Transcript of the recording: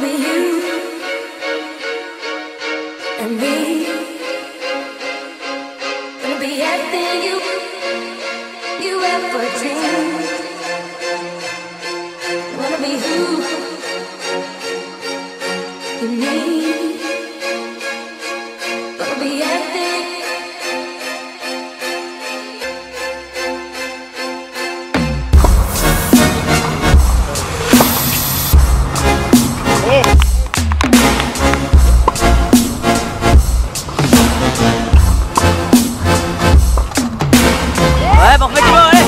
be you and me. to be everything you you ever dreamed. Wanna be who you need. Gonna be everything. Avant, mets-moi